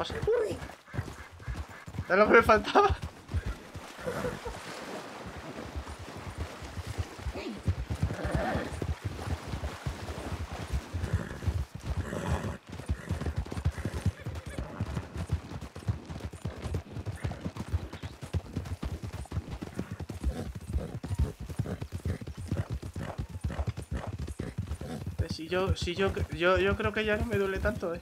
pasa? Es lo que me faltaba. Eh, Si yo, si yo, yo, yo creo que ya no me duele tanto, eh.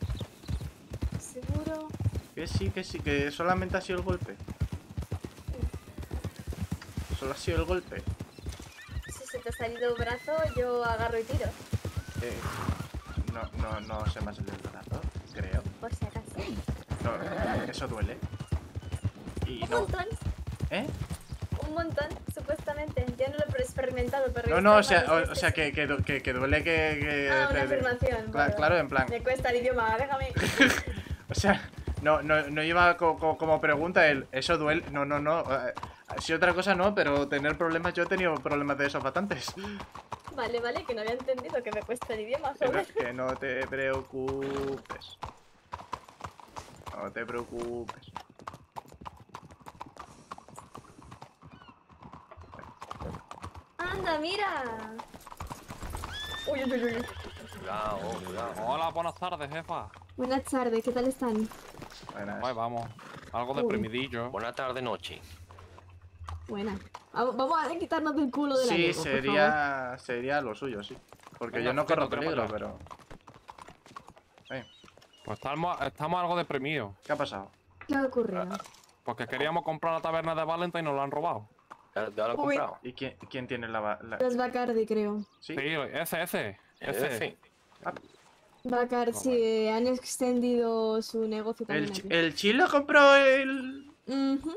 Que sí, que sí, que solamente ha sido el golpe. Solo ha sido el golpe. Si se te ha salido un brazo, yo agarro y tiro. Eh, no, no, no se me ha salido el brazo, creo. Por si acaso. No, eso duele. Y Un no. montón. ¿Eh? Un montón, supuestamente. Yo no lo he experimentado, pero. No, no, o sea, o, o sea que, que, que, duele que. que Ah, una te- afirmación. Cla- vale, claro, en plan. Me cuesta el idioma, déjame. O sea, no, no, no iba co- co- como pregunta el. Eso duele. No, no, no. eh, Si otra cosa no, pero tener problemas. Yo he tenido problemas de esos bastantes. Vale, vale, que no había entendido que me cuesta el idioma, joder. que no te preocupes. No te preocupes. Anda, mira. Uy, uy, uy, uy. Cuidado, cuidado. Hola, buenas tardes, jefa. Buenas tardes, ¿qué tal están? Buenas. Ahí vamos. Algo deprimidillo. Buena tarde, noche. Buena. Vamos vamos a quitarnos del culo de la Sí, sería, sería lo suyo, sí. Porque Venga, yo no corro peligro, pero. Eh, Pues estamos, estamos algo deprimidos. ¿Qué ha pasado? ¿Qué ha ocurrido? Porque queríamos comprar la taberna de Valentine y nos la han robado. ¿Ya, ya lo he comprado? ¿Y quién, quién tiene la, la- Los Bacardi, creo. ¿Sí? Sí, ese, ese. Ese. Ese. Bacar, sí, han extendido su negocio también ¿El, el chilo compró el. Ujú.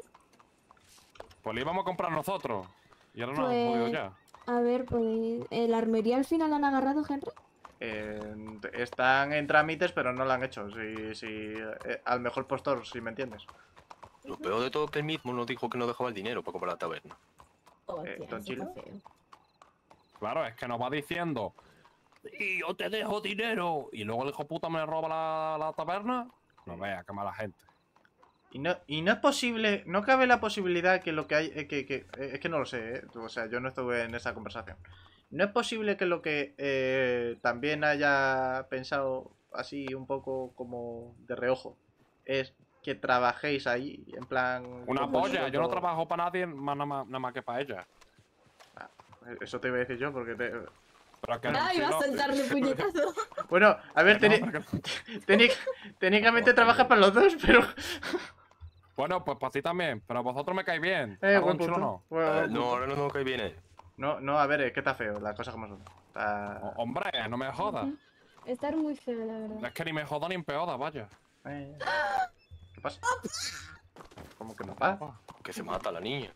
Pues lo íbamos a comprar nosotros. Y ahora no Pues- hemos podido ya. A ver, pues... ¿El armería al final han agarrado, Henry? Eh, están en trámites, pero no lo han hecho. Sí, sí, eh, al mejor postor, si me entiendes. Lo peor de todo es que él mismo nos dijo que no dejaba el dinero para comprar la taberna. Está Chilo. feo. Claro, es que nos va diciendo. Y yo te dejo dinero. Y luego el hijo puta me roba la, la taberna. No vea, qué mala gente. Y no, y no es posible, no cabe la posibilidad que lo que hay, eh, que, que- eh, es que no lo sé, eh, o sea, yo no estuve en esa conversación. No es posible que lo que eh, también haya pensado así un poco como de reojo es que trabajéis ahí, en plan... Una polla, yo no trabajo para nadie más, nada, más, nada más que para ella. Eso te iba a decir yo, porque te... Pero que si iba a no- soltarle puñetazo. Bueno, a ver, no, técnicamente trabaja para los dos, pero... Bueno, pues para ti también, pero a vosotros me cae bien. Eh, buen punto. no. Eh, buen no, punto. ahora no, no, que viene. No, no, a ver, es que está feo, las cosas como son. Está... Hombre, no me jodas. Estar muy feo, la verdad. Es que ni me joda ni empeoda, vaya. Eh, ¿Qué pasa? ¿Cómo que no pasa? Que se mata la niña.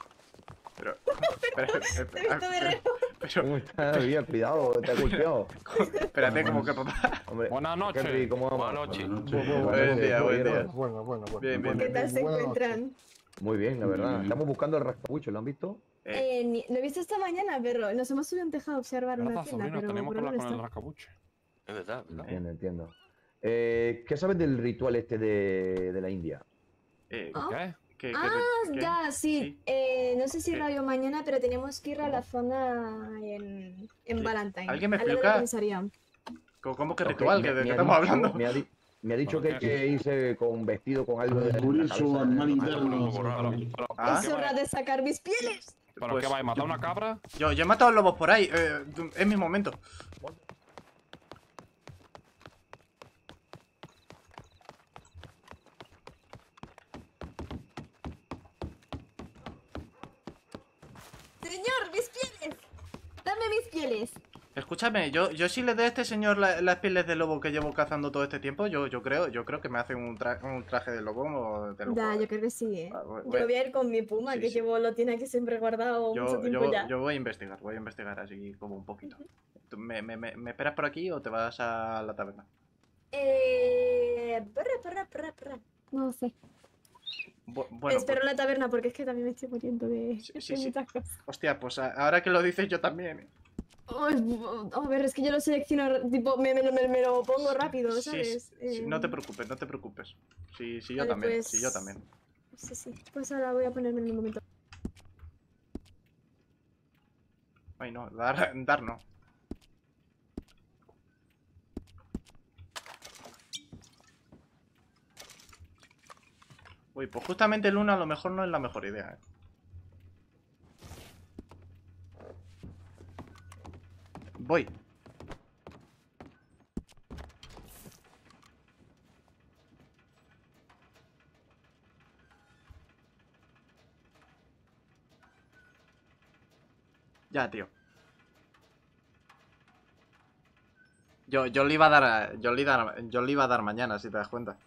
Pero, pero, Te he visto de pero, ¿Cómo estás? Bien, cuidado, te ha golpeado. espérate, como que papá. Hombre, Buenas noches. Henry, ¿cómo vamos? Buenas noches. Buen día, buen día. Bueno, bueno, bueno. Bien, bien, ¿Qué tal se encuentran? Muy bien, la verdad. Estamos buscando el rascabucho, ¿lo han visto? Eh, Eh, ni- lo he visto esta mañana, pero nos hemos subido a un tejado a observar una tienda, pero tenemos que hablar con el rascabuche. Es verdad, ¿verdad? Entiendo, entiendo. Eh, ¿Qué sabes del ritual este de, de la India? eh, Ah. ¿Qué? ¿Qué- qué- Ah, qué- ya, sí. sí. Eh, no sé si ¿Qué? radio mañana, pero teníamos que ir a la zona en, en. Valentine. ¿Alguien me explica? ¿Cómo, cómo que ritual? ¿Que ¿De qué ha estamos dicho- hablando? Me ha, di- me ha dicho que que irse con vestido con algo de eso, cabeza. animal interno. Es hora de sacar mis pieles. ¿pero Pues- qué vais a matar una cabra? Yo, yo he matado lobos por ahí. eh, es mi momento. Señor, mis pieles. Dame mis pieles. Escúchame, yo, yo si le doy a este señor la- las pieles de lobo que llevo cazando todo este tiempo, yo, yo creo, yo creo que me hace un, tra- un traje de lobo o de lobo. Ya, yo creo que sí, eh. Ah, voy- Yo voy- a ir con mi puma, Sí, que sí. llevo, lo tiene aquí siempre guardado mucho Yo, tiempo yo, ya. yo voy a investigar, voy a investigar así como un poquito. ¿Tú ¿Me, me, me, me esperas por aquí o te vas a la taberna? Eh... Perra, perra, perra, perra. No sé. Bu- bueno, Espero pues- la taberna porque es que también me estoy muriendo de, Sí, de sí, sí. muchas cosas. hostia, pues ahora que lo dices yo también. ¿eh? A ver, es que yo lo selecciono, tipo, me, me, lo- me- me lo pongo rápido, ¿sabes? sí, no te preocupes, no te preocupes. Sí, sí, yo Vale, también, pues- sí, yo también. Sí, sí. Pues ahora voy a ponerme en un momento. Ay, no, dar, dar no. Uy, pues justamente el 1 a lo mejor no es la mejor idea, ¿eh? Voy. Ya, tío. Yo, yo le iba a dar, yo le yo le iba a dar mañana, si te das cuenta.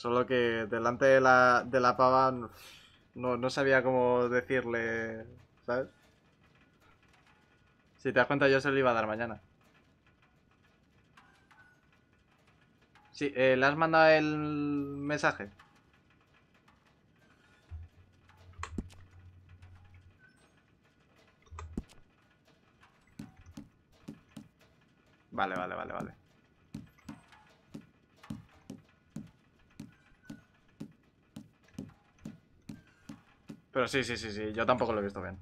Solo que delante de la, de la pava no, no sabía cómo decirle, ¿sabes? Si te das cuenta, yo se lo iba a dar mañana. Sí, eh, ¿le has mandado el mensaje? Vale, vale, vale, vale. Pero sí, sí, sí, sí, yo tampoco lo he visto bien.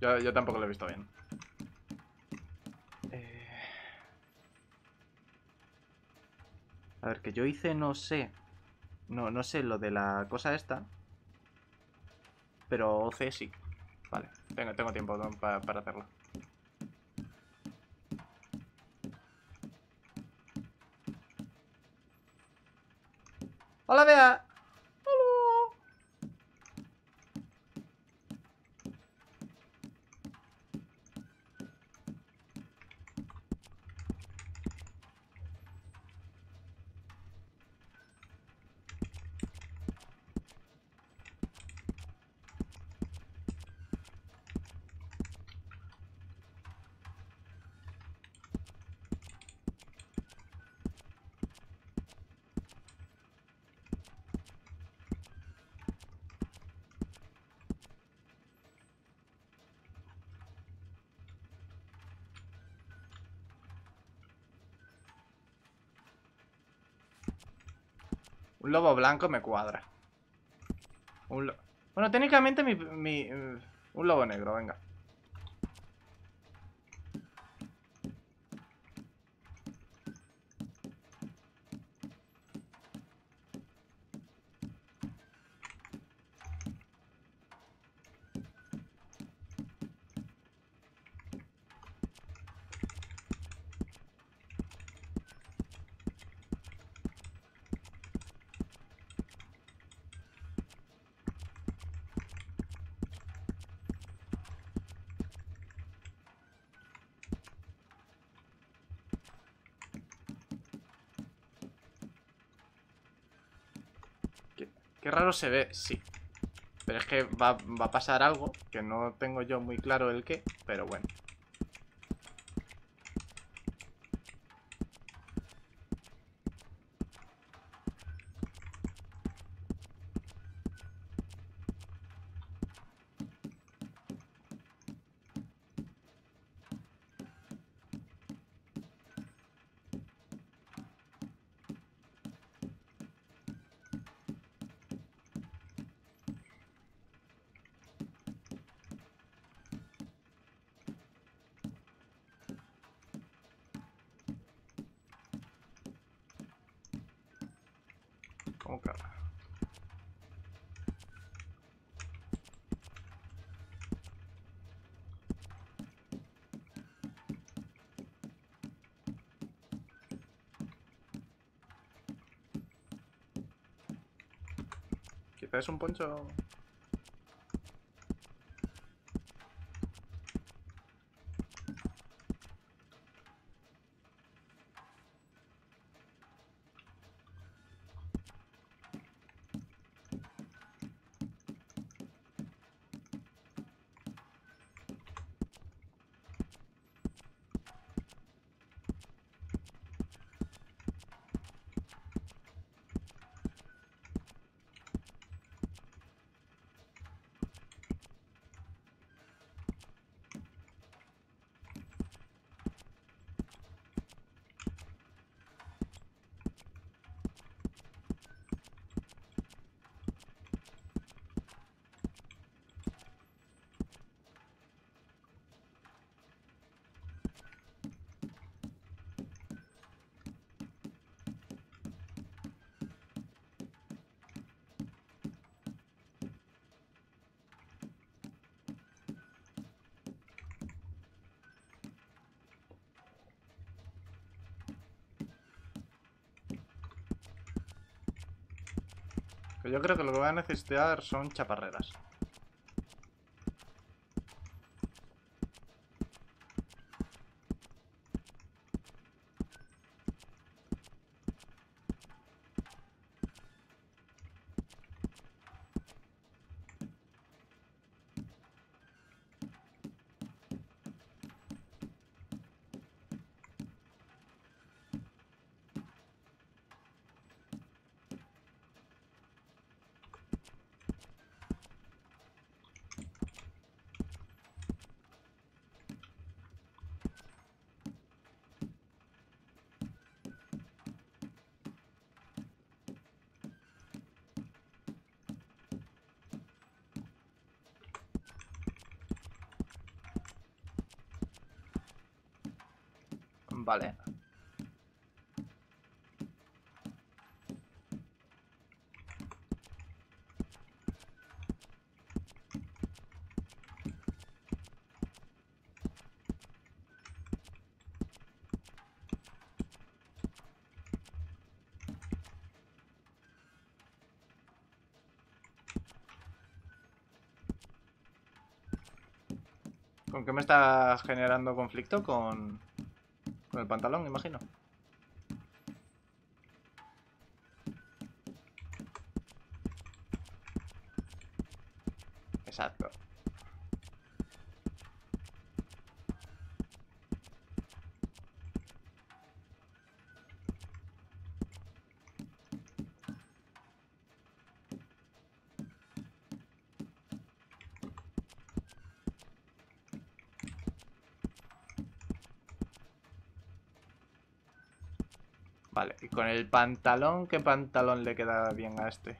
Yo, tampoco lo he visto bien. Eh, A ver, que yo hice, no sé. No, no sé lo de la cosa esta. Pero OC sí. Vale, tengo, tengo tiempo ¿no? pa- para hacerlo. Hola, Bea. Hola. Un lobo blanco me cuadra. Un Bueno, técnicamente mi, mi- eh, Un lobo negro, venga. Qué, raro se ve, sí. Pero es que va, va a pasar algo que no tengo yo muy claro el qué, pero bueno. ¿Cómo que ahora? Quizás un poncho... Yo creo que lo que voy a necesitar son chaparreras. Vale. ¿Con qué me está generando conflicto? Con, con el pantalón, imagino. Exacto. Y con el pantalón, ¿qué pantalón le queda bien a este?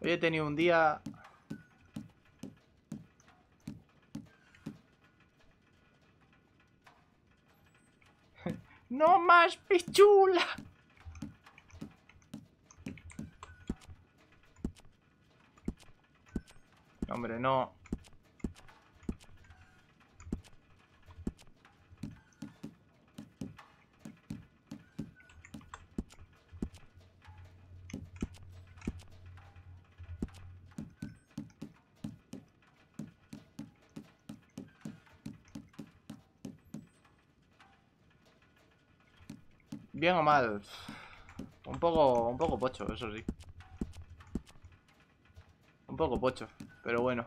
Hoy he tenido un día... ¡No más pichula! Hombre, no. Bien o mal. Un poco, un poco pocho, eso sí. Un poco pocho, pero bueno.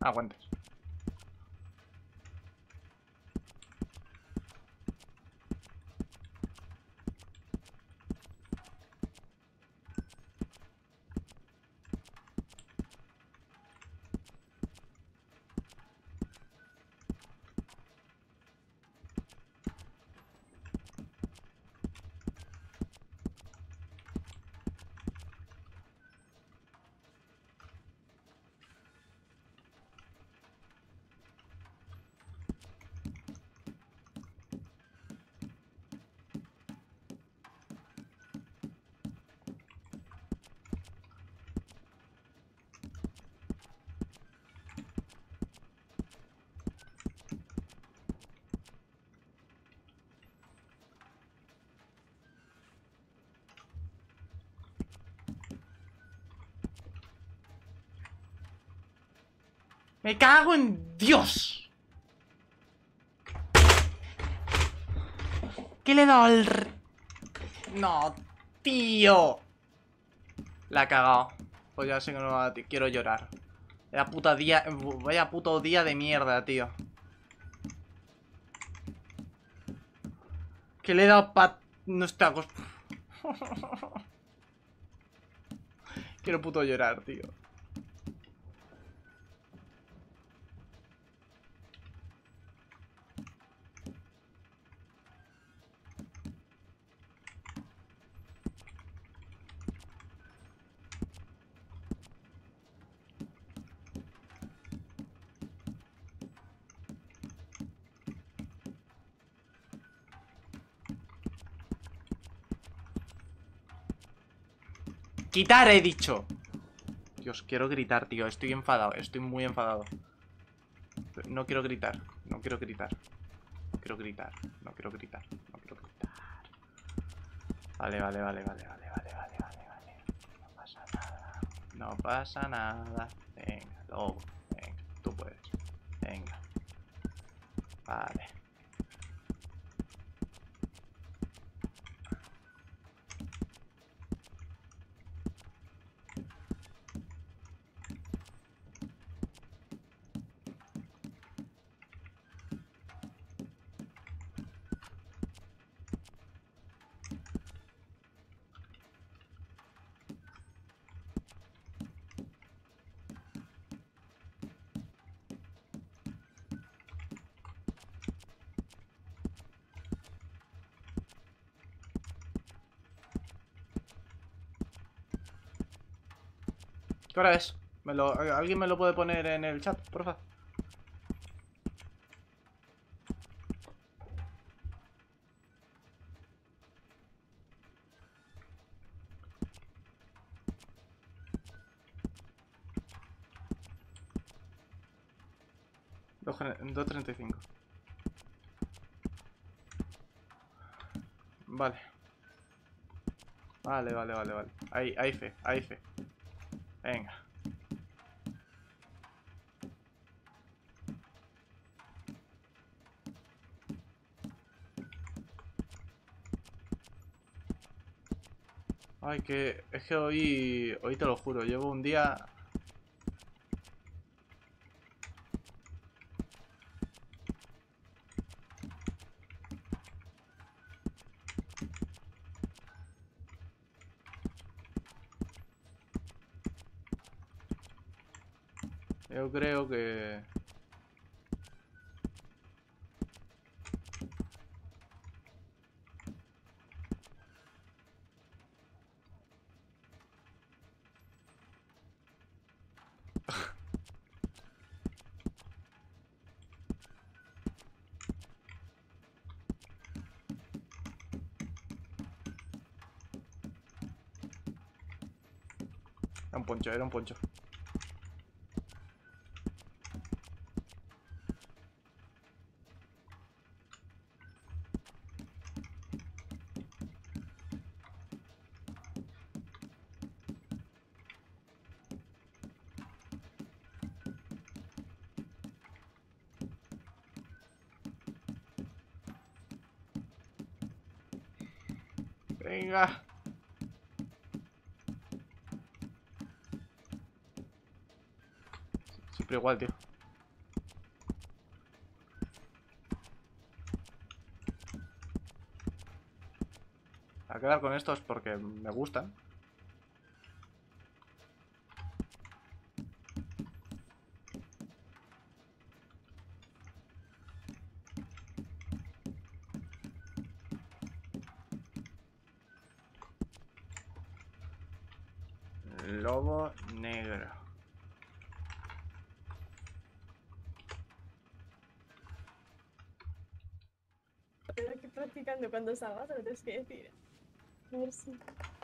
Aguantes. Me cago en Dios. ¿Qué le he dado al... No, tío. La ha cagado. Pues ya sé que no va- quiero llorar. Vaya puta día. Vaya puto día de mierda, tío. Que le he dado pat. No está Quiero puto llorar, tío. Quitar, he dicho. Dios, quiero gritar, tío. Estoy enfadado. Estoy muy enfadado. No quiero gritar. No quiero gritar. No quiero gritar. No quiero gritar. No quiero gritar. Vale, vale, vale, vale, vale, vale, vale, vale, vale. No pasa nada. No pasa nada. Venga, lobo. Venga, tú puedes. Venga. Vale. ¿Qué hora es? ¿Me lo- ¿Alguien me lo puede poner en el chat, porfa? Dos gen- 2.35 Vale Vale, vale, vale, vale Hay, hay fe, hay fe Venga. Ay, que es que hoy, hoy te lo juro, llevo un día... Yo creo que... Era un poncho, era un poncho. Venga. Siempre igual, tío. A quedar con estos porque me gustan. cuando estaba, se lo tienes que decir. Merci.